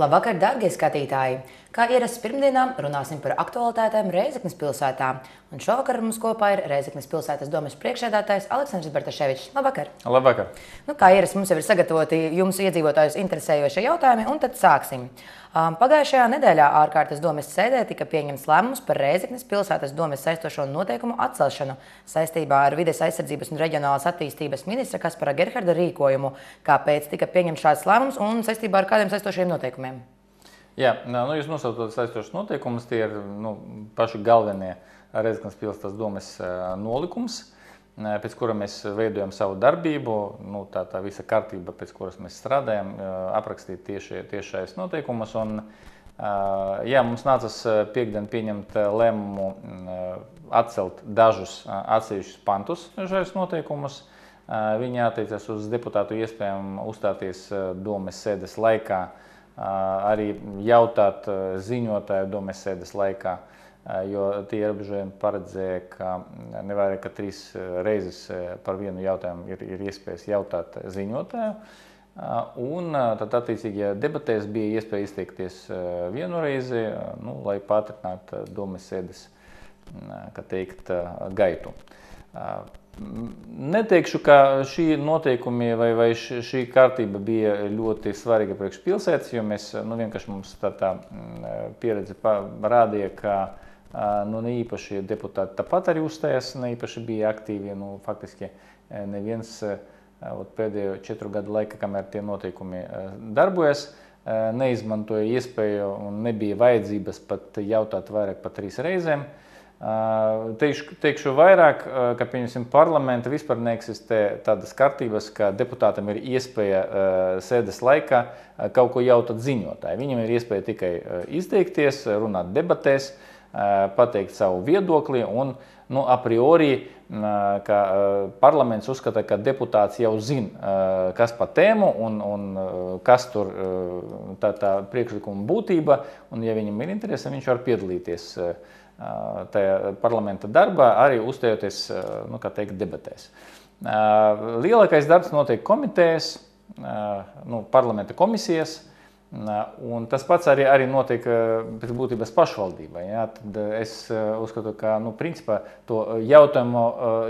Labvakar, darbie skatītāji! Kā ierasts pirmdienām, runāsim par aktualitātēm Reizeknas pilsētā. Un šovakar mums kopā ir Reizeknas pilsētas domas priekšsēdētājs Aleksandrs Bartaševičs. Labvakar! Labvakar! Nu, kā ierasts, mums jau ir sagatavoti jums iedzīvotājus interesējošie jautājumi, un tad sāksim. Pagājušajā nedēļā ārkārtas domes sēdē tika pieņemts lēmums par Reizeknas pilsētas domes saistošo noteikumu atcelšanu saistībā ar vides aizsardzības un reģionālās attīstības ministra Kaspara Gerharda rīkojumu. Kāpēc tika pieņemts šāds lēmums un saistībā ar kādiem saistošiem noteikumiem? Jā, nu, jūs nosaucat saistošus noteikumus, tie ir nu, paši galvenie Reizeknas pilsētas domes nolikums, pēc kura mēs veidojam savu darbību. Nu, tā, tā visa kārtība, pēc kuras mēs strādājam, aprakstīt tieši tiešais noteikumus. Un, jā, mums nācās piekdien pieņemt lēmumu atcelt dažus atsevišķus pantus šajos noteikumus. Viņi attiecas uz deputātu iespējām uzstāties domes sēdes laikā arī jautāt ziņotāju domes sēdes laikā, jo tie ierobežojumi paredzēja, ka nevairāk kā trīs reizes par vienu jautājumu ir, ir iespējas jautāt ziņotāju. Un tad, attiecīgi, debatēs bija iespēja izteikties vienu reizi, nu, lai pātrinātu domes sēdes teikt, gaitu. Neteikšu, ka šī noteikumi vai, vai šī kārtība bija ļoti svarīga priekš pilsētas, jo mēs nu, vienkārši mums tā, tā pieredze rādīja, ka nu, ne īpaši deputāti tāpat arī uzstājās, ne īpaši bija aktīvi. Nu, faktiski neviens pēdējo četru gadu laikā, kamēr tie noteikumi darbojas, neizmantoja iespēju un nebija vajadzības pat jautāt vairāk par trīs reizēm. Teikšu, teikšu vairāk, ka parlamenta vispār neeksistē tādas kārtības, ka deputātam ir iespēja sēdes laikā kaut ko jautāt ziņotāji. Viņam ir iespēja tikai izteikties, runāt debatēs, pateikt savu viedokli un nu, a priori, ka parlaments uzskata, ka deputāts jau zina, kas par tēmu un, un kas tur tā, tā priekšlikuma būtība, un ja viņam ir interese, viņš var piedalīties parlamenta darbā, arī uzstājoties nu, teikt, debatēs. Lielākais darbs notiek komitejas, nu, parlamenta komisijas. Un tas pats arī, arī notiek pēc būtības pašvaldībai. Ja? Tad es uzskatu, ka nu, principā, to jautājumu,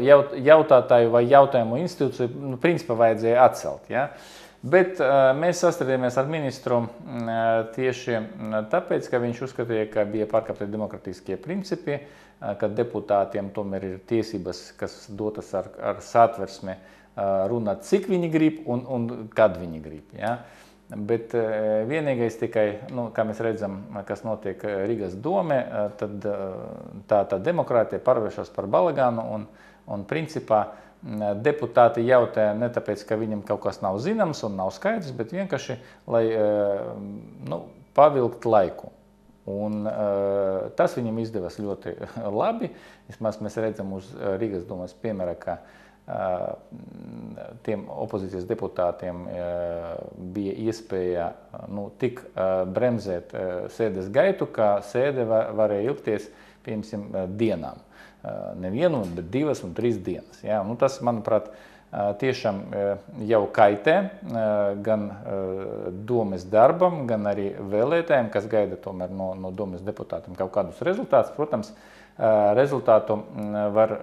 jaut, jautātāju vai jautājumu institūciju nu, principā vajadzēja atcelt. Ja? Uh, Bet uh, mēs sastādījāmies ar ministru uh, tieši tāpēc, ka viņš uzskatīja, ka bija pārkāpti demokratiskie principi, uh, ka deputātiem tomēr ir tiesības, kas dotas ar, ar satversmi, runāt, cik viņi grib un, un kad viņi grib. Ja? Bet vienīgais tikai, nu, kā mēs redzam, kas notiek Rīgas domē, tad tā, tā demokrātija pārvēršas par balagānu un, un principā deputāti jautāja ne tāpēc, ka viņam kaut kas nav zināms un nav skaidrs, bet vienkārši, lai nu, pavilkt laiku. Un, uh, tas viņam izdevās ļoti labi. Vismaz mēs redzam uz Rīgas domas piemēra, ka uh, tiem opozīcijas deputātiem uh, bija iespēja nu, tik uh, bremzēt uh, sēdes gaitu, ka sēde var, varēja ilgties piemēram dienām nevienu, bet divas un trīs dienas. Ja? Nu, tas, manuprāt, tiešām jau kaitē gan domes darbam, gan arī vēlētājiem, kas gaida tomēr no, no domes deputātiem kaut kādus rezultātus. Protams, rezultātu var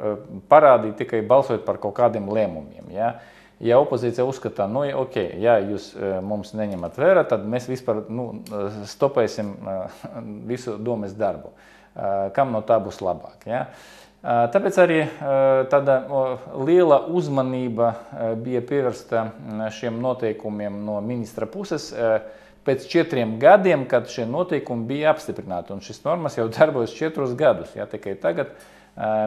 parādīt tikai balsojot par kaut kādiem lēmumiem. Ja? Ja opozīcija uzskata, nu, ok, ja jūs mums neņemat vērā, tad mēs vispār nu, stopēsim visu domes darbu. Kam no tā būs labāk? Ja? Tāpēc arī tāda liela uzmanība bija pievērsta šiem noteikumiem no ministra puses pēc četriem gadiem, kad šie noteikumi bija apstiprināti. Un šis normas jau darbojas četrus gadus. Ja, tikai tagad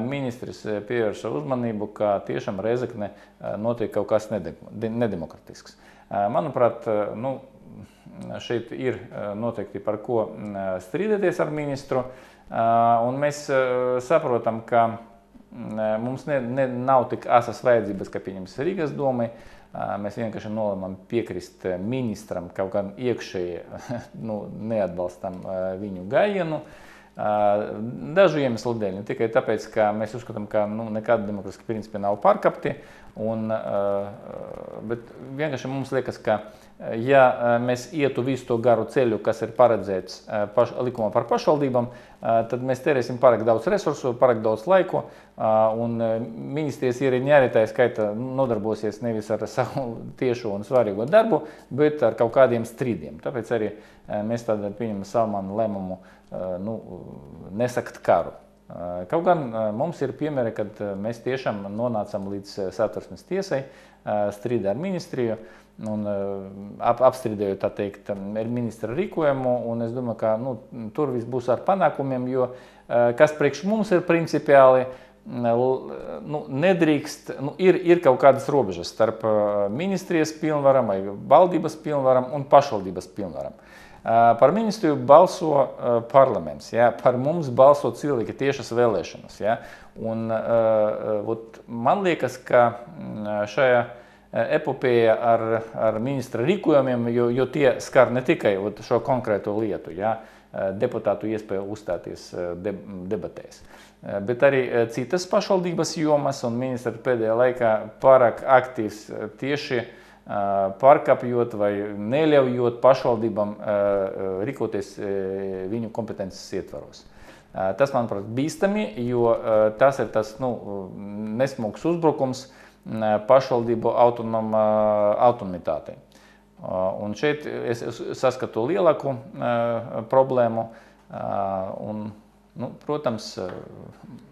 ministrs pievērsa uzmanību, ka tiešām Rezekne notiek kaut kas nedemokratisks. Manuprāt, nu, šeit ir noteikti par ko strīdēties ar ministru. Un mēs saprotam, ka mums ne, ne, nav tik asas vajadzības, kā pieņems Rīgas domai. Mēs vienkārši nolēmām piekrist ministram, kaut gan iekšēji nu, neatbalstam viņu gājienu. Dažu iemeslu dēļ, ne tikai tāpēc, ka mēs uzskatām, ka nu, nekāda demokrātiska principi nav pārkāpti, un, bet vienkārši mums liekas, ka ja mēs ietu visu to garu ceļu, kas ir paredzēts paš, likumā par pašvaldībām, tad mēs tērēsim pārāk daudz resursu, pārāk daudz laiku, un ministrijas ierēģi arī tā skaitā nodarbosies nevis ar savu tiešo un svarīgo darbu, bet ar kaut kādiem strīdiem. Tāpēc arī mēs tādā pieņemam Salmanu lēmumu nu, nesakt karu. Kaut gan mums ir piemēri, kad mēs tiešām nonācām līdz satversmes tiesai, strīdā ar ministriju un ap, apstrīdējot teikt, ministra rīkojumu. Es domāju, ka nu, tur viss būs ar panākumiem, jo kas priekš mums ir principiāli. Nu, nedrīkst, nu, ir, ir kaut kādas robežas starp ministrijas pilnvaram, valdības pilnvaram un pašvaldības pilnvaram. Uh, Par ministriju balso parlaments, ja? par mums balso cilvēki tiešas vēlēšanas. Ja? Un, ot, man liekas, ka šajā epopēja ar, ar ministra rīkojumiem, jo, jo tie skar ne tikai šo konkrēto lietu, ja? deputātu iespēju uzstāties de, debatēs. Bet arī citas pašvaldības jomas, un ministrs pēdējā laikā pārāk aktīvs tieši pārkāpjot vai neļaujot pašvaldībām rīkoties viņu kompetences ietvaros. Tas, manuprāt, bīstami, jo tas ir tas nu, nesmugs uzbrukums pašvaldību autonoma, autonomitātei. Un šeit es saskatu lielāku problēmu. Un, nu, protams,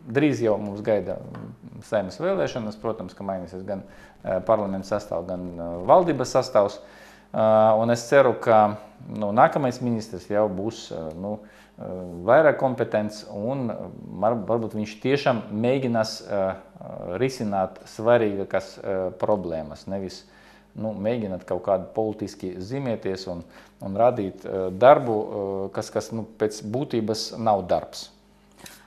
drīz jau mums gaida saimnes vēlēšanas. Protams, ka mainīsies gan parlamenta sastāvs, gan valdības sastāvs. Un es ceru, ka nu, nākamais ministrs jau būs nu, vairāk kompetents un varbūt viņš tiešām mēģinās risināt svarīgākas problēmas. Nevis nu, mēģināt kaut kādu politiski zīmēties un, un radīt darbu, kas, kas nu, pēc būtības nav darbs.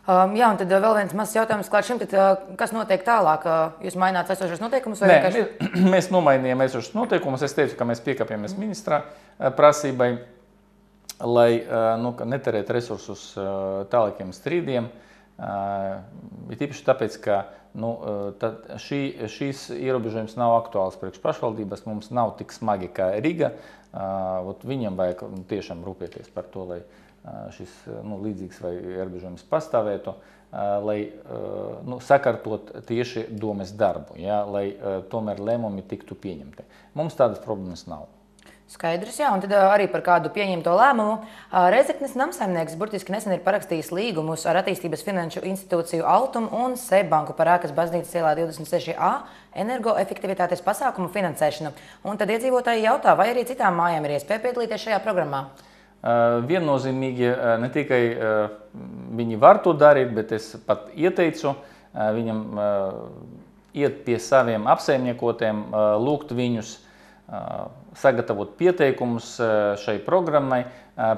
Um, jā, un tad vēl viens mazs jautājums klāt šim. Tad, kas notiek tālāk? Jūs maināt esošos noteikumus? Nē, vienkārši... mēs nomainījām esošos noteikumus. Es teicu, ka mēs piekāpjamies ministra prasībai, lai nu, neterētu resursus tālākiem strīdiem. Ir tīpaši tāpēc, ka nu, šī, šīs ierobežojums nav aktuāls priekš pašvaldības. Mums nav tik smagi kā Riga. Viņam vajag tiešām rūpēties par to, lai šis nu, līdzīgs vai ierobežojums pastāvētu, lai nu, sakārtot tieši domes darbu, ja, lai tomēr lēmumi tiktu pieņemti. Mums tādas problēmas nav. Skaidrs, jā, un tad arī par kādu pieņemto lēmumu. Rezeknes namsaimnieks burtiski nesen ir parakstījis līgumus ar attīstības finanšu institūciju Altum un Seibanku par ēkas baznīcas ielā 26a energoefektivitātes pasākumu finansēšanu. Un tad iedzīvotāji jautā, vai arī citām mājām ir iespēja piedalīties šajā programmā. Viennozīmīgi ne tikai viņi var to darīt, bet es pat ieteicu viņam iet pie saviem apsaimniekotiem, lūgt viņus sagatavot pieteikumus šai programmai.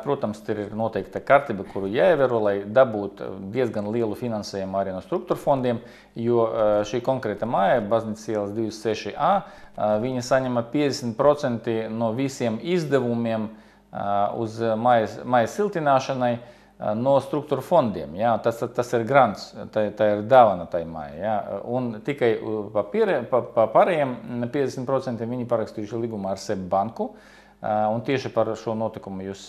Protams, tur ir noteikta kārtība, kuru jāievēro, lai dabūtu diezgan lielu finansējumu arī no struktūra fondiem, jo šī konkrēta māja, Baznīcas ielas 26a, viņa saņem 50% no visiem izdevumiem, uz mājas, mājas siltināšanai no struktūra fondiem. Jā, tas, tas ir grants, tā, tā ir dāvana tai un tikai pa, piere, pa, pa pārējiem 50% viņi parakstījuši līgumu ar SEB banku. Un tieši par šo notikumu jūs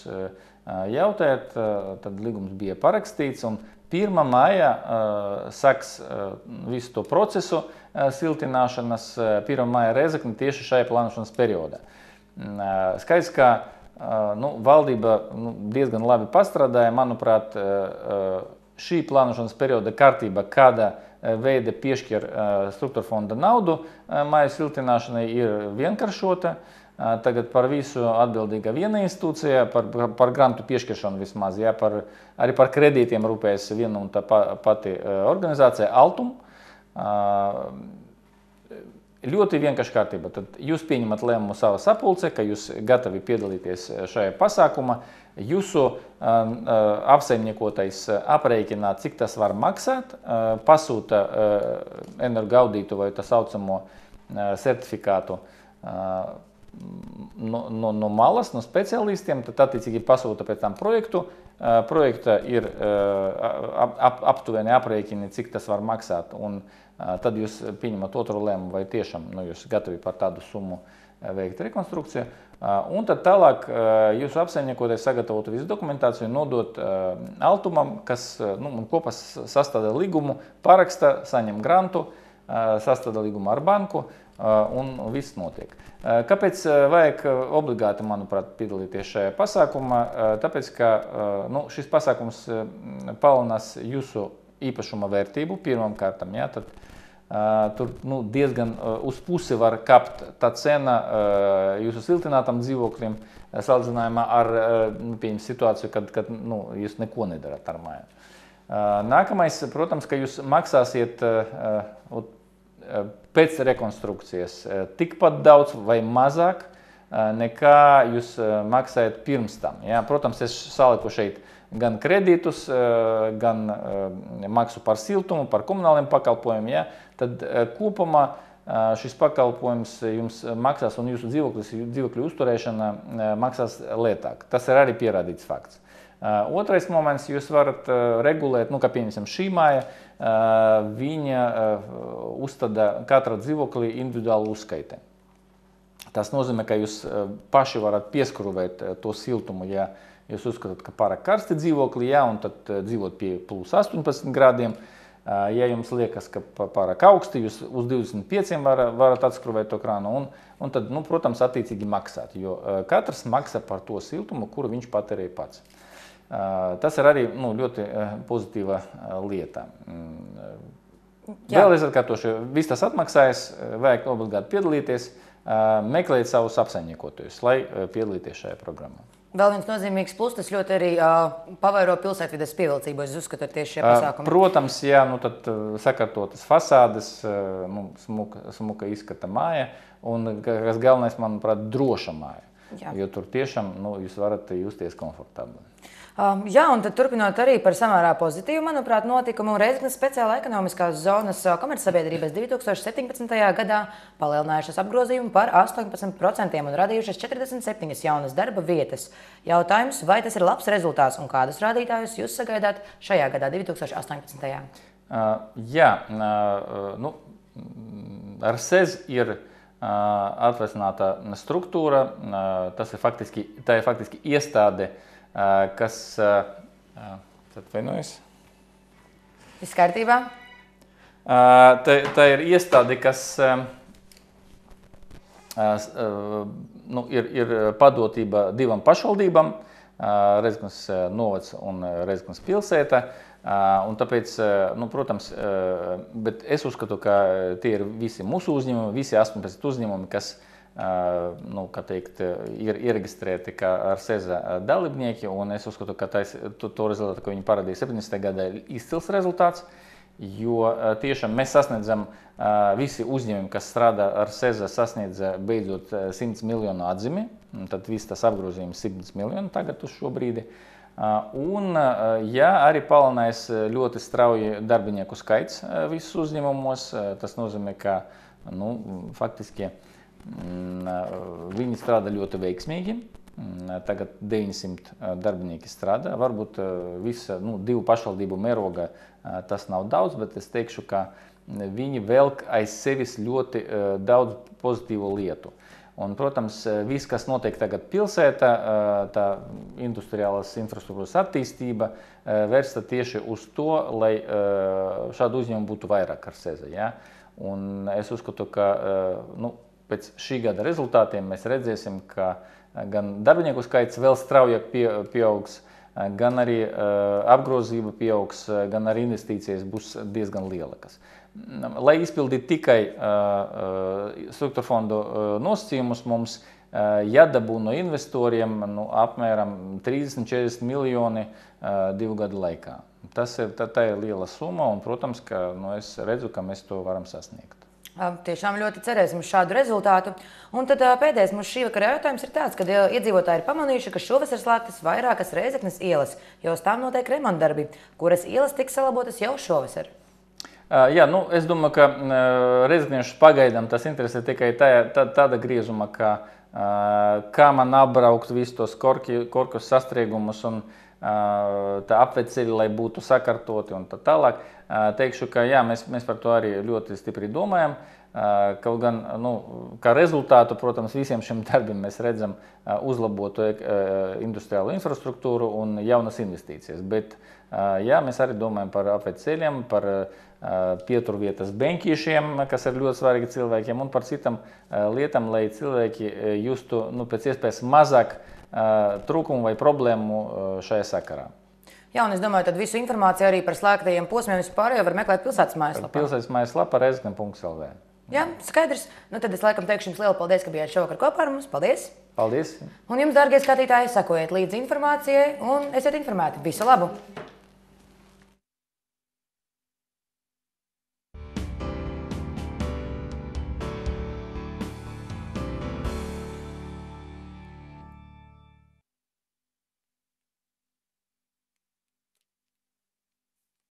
jautājat, tad līgums bija parakstīts. Un 1. maijā sāks visu to procesu siltināšanas, 1. maija Rezekne tieši šajā plānošanas periodā. Skaidrs, ka nu, valdība nu, diezgan labi pastrādāja. Manuprāt, šī plānošanas perioda kārtība, kāda veida piešķir struktūra fonda naudu mājas siltināšanai, ir vienkāršota. Tagad par visu atbildīga viena institūcija, par, par grantu piešķiršanu vismaz, ja, par, arī par kredītiem rūpējas viena un tā pati organizācija Altum. Ļoti vienkārši kārtība. Tad jūs pieņemat lēmumu savā sapulcē, ka jūs gatavi piedalīties šajā pasākumā. Jūsu uh, apsaimniekotais aprēķina, cik tas var maksāt, uh, pasūta uh, energoaudītu vai tā saucamo certifikātu no, no, no malas, no speciālistiem, tad attiecīgi pasūta pēc tam projektu, projekta ir ap, ap, aptuveni aprēķini, cik tas var maksāt. Un tad jūs pieņemat otru lēmumu, vai tiešām nu, jūs gatavi par tādu summu veikt rekonstrukciju. Un tad tālāk jūsu apsaimniekoties sagatavot visu dokumentāciju, nodot Altumam, kas nu, kopā sastāda līgumu, paraksta, saņem grantu, sastāda līgumu ar banku un viss notiek. Kāpēc vajag obligāti, manuprāt, piedalīties šajā pasākumā? Tāpēc, ka nu, šis pasākums palielinās jūsu īpašuma vērtību pirmām kārtām. Ja, tad, Tur nu, diezgan uz pusi var kapt tā cena jūsu siltinātam dzīvoklim, salīdzinājumā ar nu, situāciju, kad, kad nu, jūs neko nedarat ar mājām. Nākamais, protams, ka jūs maksāsiet pēc rekonstrukcijas tikpat daudz vai mazāk nekā jūs maksājat pirms tam. Ja? Protams, es saliku šeit gan kredītus, gan maksu par siltumu, par komunāliem pakalpojumiem. Ja? Tad kopumā šis pakalpojums jums maksās un jūsu dzīvokļu uzturēšana maksās lētāk. Tas ir arī pierādīts fakts. Otrais moments, jūs varat regulēt, nu, kā piemēram šī māja, viņa uzstāda katra dzīvokļa individuālu uzskaiti. Tas nozīmē, ka jūs paši varat pieskrūvēt to siltumu, ja jūs uzskatāt, ka pārāk karsti dzīvokļi, ja, un tad dzīvot pie plus 18 grādiem. Ja jums liekas, ka pārāk augsti, jūs uz 25 var, varat atskrūvēt to krānu un, un tad, nu, protams, attiecīgi maksāt. Jo katrs maksā par to siltumu, kuru viņš patērē pats. Tas ir arī nu, ļoti pozitīva lieta. Mm, Jā. Vēlreiz atkārtošu, viss tas atmaksājas, vajag obligāti piedalīties, meklēt savus apsaimniekotājus, lai piedalīties šajā programmā. Vēl viens nozīmīgs plus, tas ļoti arī uh, pavairo pilsētvidas pievilcību. Es uzskatu, tieši šie pasākumi. Protams, jā, nu tad sakārtotas fasādes, nu, smuka, smuka izskata māja un, kas galvenais, manuprāt, droša māja. Jā. Jo tur tiešām nu, jūs varat justies komfortabli. Um, jā, un turpinot arī par samērā pozitīvu, manuprāt, notikumu Reizeknas speciāla ekonomiskās zonas uh, komercsabiedrības 2017. gadā palielinājušas apgrozījumu par 18% un radījušas 47 jaunas darba vietas. Jautājums, vai tas ir labs rezultāts un kādus rādītājus jūs sagaidāt šajā gadā, 2018. Uh, jā, uh, nu, ar SEZ ir uh, atvesināta struktūra, uh, tas ir faktiski, tā ir faktiski iestāde, uh, kas atvainojas. Viss kārtībā? Tā, tā ir iestāde, kas nu, ir, ir padotība divam pašvaldībām, Reizeknas novads un Reizeknas pilsēta. Un tāpēc, nu, protams, bet es uzskatu, ka tie ir visi mūsu uzņēmumi, visi 18 uzņēmumi, kas ir nu, teikt, ir iereģistrēti kā ar SEZA dalībnieki. Es uzskatu, ka tais, to, to rezultātu, ko viņi parādīja 70. gadā, ir izcils rezultāts. Jo tiešām mēs sasniedzam, visi uzņēmumi, kas strādā ar SEZA, sasniedz beidzot 100 miljonu atzīmi. Tad viss tas apgrozījums ir 100 miljoni tagad uz šo brīdi. Un, ja arī palielinās ļoti strauji darbinieku skaits visos uzņēmumos, tas nozīmē, ka nu, faktiski Mm, viņi strādā ļoti veiksmīgi. Mm, tagad 900 darbinieki strādā. Varbūt visa nu, divu pašvaldību mēroga tas nav daudz, bet es teikšu, ka viņi velk aiz sevis ļoti daudz pozitīvu lietu. Un, protams, viss, kas notiek tagad pilsētā, tā industriālās infrastruktūras attīstība, vērsta tieši uz to, lai šādu uzņēmumu būtu vairāk ar sezonu. Ja? Un es uzskatu, ka nu, pēc šī gada rezultātiem mēs redzēsim, ka eh, gan darbinieku skaits vēl straujāk pie, pieaugs, eh, gan arī uh, apgrozība pieaugs, gan arī investīcijas būs diezgan lielākas. Mm, lai izpildītu tikai struktūra fondu nosacījumus, mums jādabū no investoriem nu, apmēram 30-40 miljoni divu gadu laikā. Tas ir, tā, tā ir liela summa, un, protams, ka, nu, es redzu, ka mēs to varam sasniegt. Tiešām ļoti cerēsim uz šādu rezultātu. Un tad pēdējais mums šī vakara jautājums ir tāds, ka iedzīvotāji ir pamanījuši, ka šovasar slēgtas vairākas reizeknes ielas, jo uz tām notiek remontdarbi, kuras ielas tiks salabotas jau šovasar. Jā, nu, es domāju, ka rezidentiešu pagaidām tas interesē tikai tā, tā, tāda griezuma, ka, kā man apbraukt visus tos korki, korkus sastriegumus un tā apveceļi, lai būtu sakārtoti un tā tālāk. Teikšu, ka jā, mēs, mēs par to arī ļoti stipri domājam. Kaut gan, nu, kā rezultātu, protams, visiem šiem darbiem mēs redzam uzlabotu industriālo infrastruktūru un jaunas investīcijas. Bet jā, mēs arī domājam par apveceļiem, par pieturvietas benķīšiem, kas ir ļoti svarīgi cilvēkiem, un par citām lietām, lai cilvēki justu nu, pēc iespējas mazāk trūkumu vai problēmu šajā sakarā. Jā, un es domāju, ka visu informāciju arī par slēgtajiem posmiem vispār var meklēt pilsētas mājaslapā. Pilsētas mājaslapā reizekne.lv. Jā, skaidrs. Nu, tad es laikam teikšu jums lielu paldies, ka bijāt šovakar kopā ar mums. Paldies! Paldies! Un jums, dārgie skatītāji, sekojiet līdzi informācijai un esiet informēti. Visu labu!